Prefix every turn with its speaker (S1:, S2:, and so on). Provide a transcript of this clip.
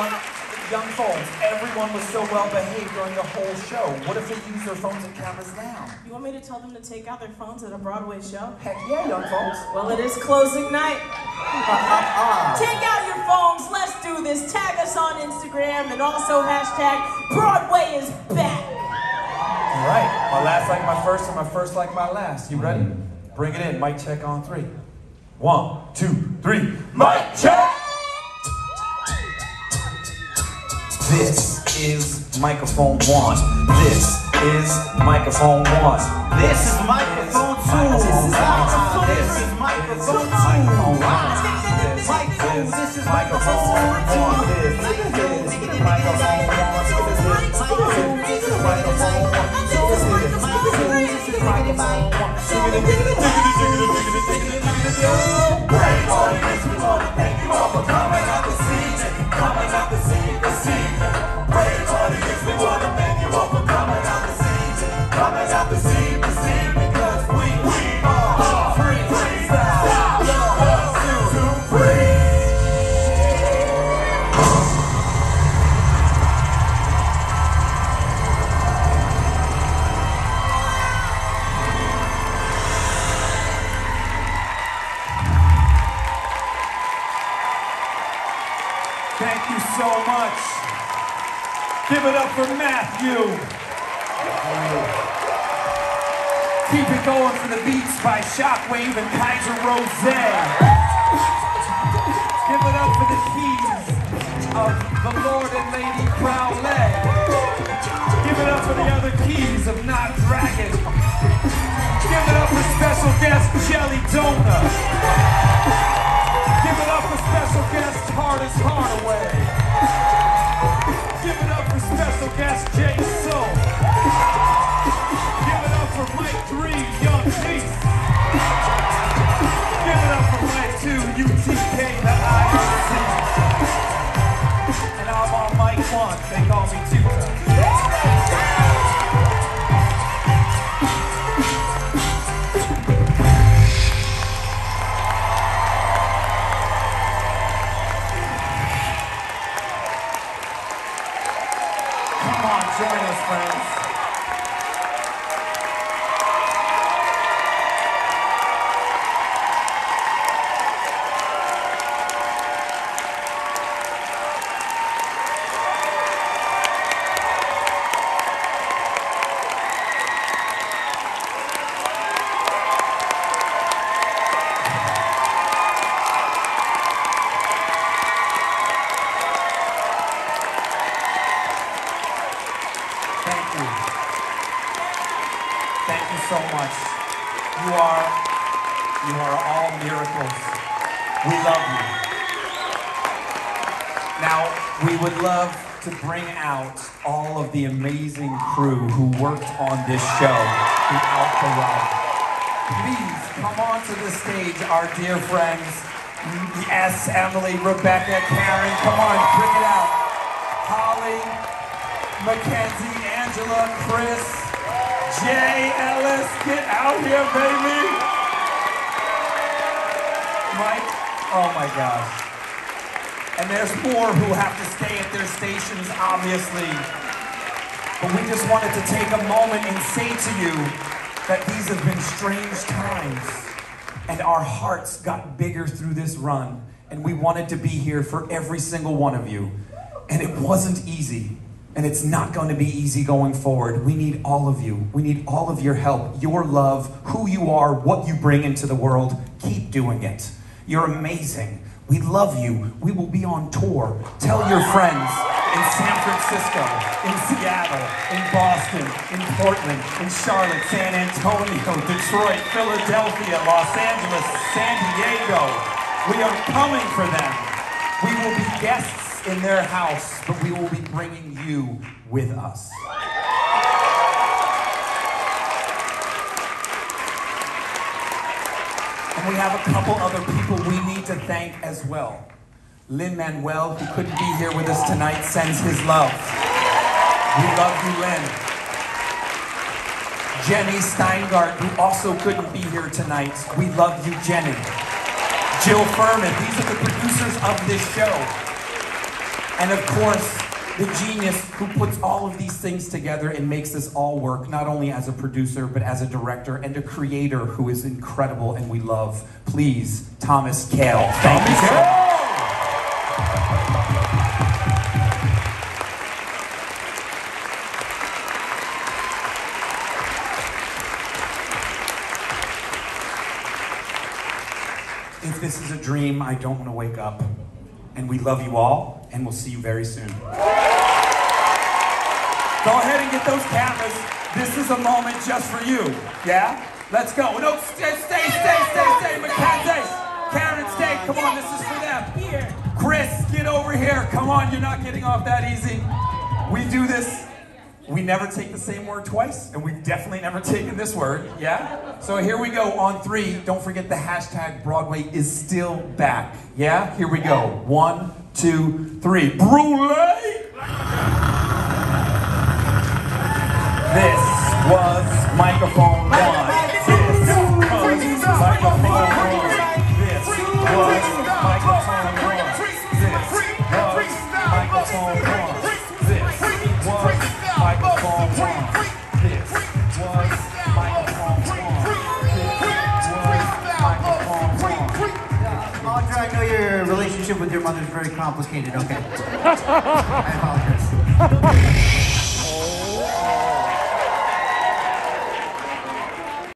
S1: everyone, young folks, everyone was so well behaved during the whole show. What if they use their phones and cameras now?
S2: You want me to tell them to take out their phones at a Broadway show?
S1: Heck yeah, young folks.
S2: Well, it is closing night. Take out your phones. Let's do this. Tag us on Instagram and also hashtag Broadway is back.
S1: All right, my last like my first and my first like my last. You ready? Bring it in. Mic check on three. One, two, three. Mic check! This is microphone one. This is microphone one.
S3: This is microphone two.
S1: This is microphone
S3: This is microphone two.
S1: This is microphone one. So much. Give it up for Matthew. Keep it going for the beats by Shockwave and Kaiser Rozë. Give it up for the keys of the Lord and Lady Crowley. Join us, friends. Thank you. So much. You are, you are all miracles. We love you. Now, we would love to bring out all of the amazing crew who worked on this show throughout the run. Please come on to the stage, our dear friends. Yes, Emily, Rebecca, Karen, come on, bring it out. Holly, Mackenzie, Angela, Chris, Jay Ellis, get out here, baby. Mike, oh my gosh. And there's more who have to stay at their stations, obviously. But we just wanted to take a moment and say to you that these have been strange times. And our hearts got bigger through this run. And we wanted to be here for every single one of you. And it wasn't easy. And it's not going to be easy going forward. We need all of you. We need all of your help, your love, who you are, what you bring into the world. Keep doing it. You're amazing. We love you. We will be on tour. Tell your friends in San Francisco, in Seattle, in Boston, in Portland, in Charlotte, San Antonio, Detroit, Philadelphia, Los Angeles, San Diego. We are coming for them. We will be guests in their house, but we will be bringing you with us. And we have a couple other people we need to thank as well. Lin-Manuel, who couldn't be here with us tonight, sends his love. We love you, Lin. Jenny Steingart, who also couldn't be here tonight. We love you, Jenny. Jill Furman, these are the producers of this show. And of course, the genius who puts all of these things together and makes this all work, not only as a producer, but as a director and a creator who is incredible and we love. Please, Thomas Kail. Thank you so much. If this is a dream, I don't want to wake up. And we love you all, and we'll see you very soon. Go ahead and get those cameras. This is a moment just for you. Yeah? Let's go. No, stay, stay, stay, stay, stay. Mackenzie, Karen, stay. Come on, this is for them.
S2: Here.
S1: Chris, get over here. Come on, you're not getting off that easy. We do this. We never take the same word twice, and we've definitely never taken this word, yeah? So here we go on three. Don't forget the hashtag Broadway is still back, yeah? Here we go. One, two, three. Brulee! This was microphone one.
S3: Relationship with your mother is very complicated, okay? I apologize.